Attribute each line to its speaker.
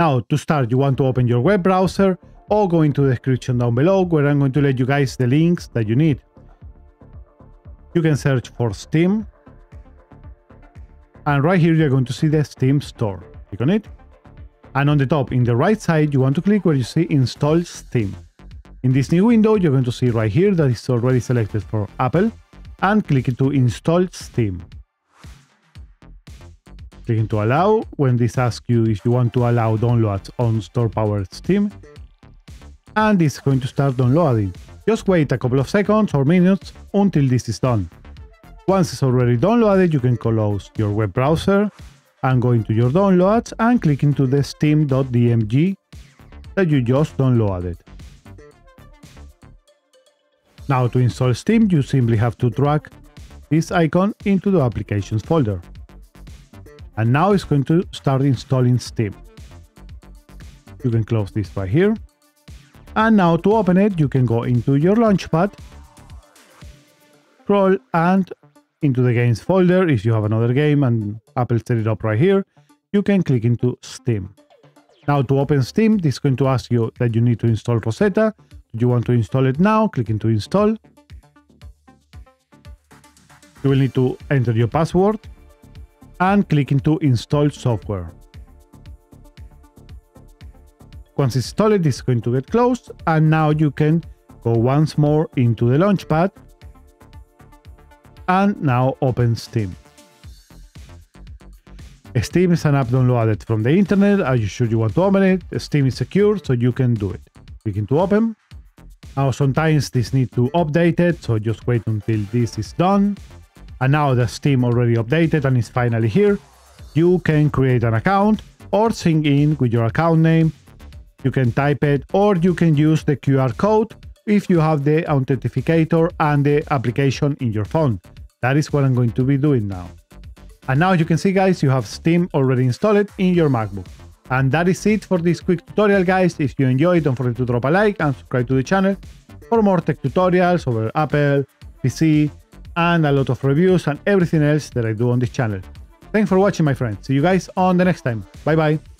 Speaker 1: Now, to start, you want to open your web browser or go into the description down below where I'm going to let you guys the links that you need. You can search for Steam. And right here, you're going to see the Steam store. Click on it. And on the top, in the right side, you want to click where you see Install Steam. In this new window, you're going to see right here that it's already selected for Apple and click to Install Steam. Click into Allow when this asks you if you want to allow downloads on store-powered Steam. And it's going to start downloading. Just wait a couple of seconds or minutes until this is done. Once it's already downloaded, you can close your web browser and go into your downloads and click into the steam.dmg that you just downloaded. Now to install Steam, you simply have to drag this icon into the applications folder. And now it's going to start installing Steam. You can close this right here. And now to open it, you can go into your Launchpad, scroll and into the games folder. If you have another game and Apple set it up right here, you can click into Steam. Now to open Steam, this is going to ask you that you need to install Rosetta. Do you want to install it now? Click into install. You will need to enter your password and click into install software. Once installed, it's going to get closed and now you can go once more into the Launchpad and now open Steam. Steam is an app downloaded from the internet. Are you sure you want to open it? Steam is secure, so you can do it. Click into open. Now sometimes this needs to update it, so just wait until this is done. And now the Steam already updated and is finally here. You can create an account or sign in with your account name. You can type it or you can use the QR code if you have the authenticator and the application in your phone. That is what I'm going to be doing now. And now you can see guys, you have Steam already installed in your MacBook. And that is it for this quick tutorial guys. If you enjoyed, don't forget to drop a like and subscribe to the channel for more tech tutorials over Apple, PC, and a lot of reviews and everything else that I do on this channel. Thanks for watching my friends. See you guys on the next time. Bye bye.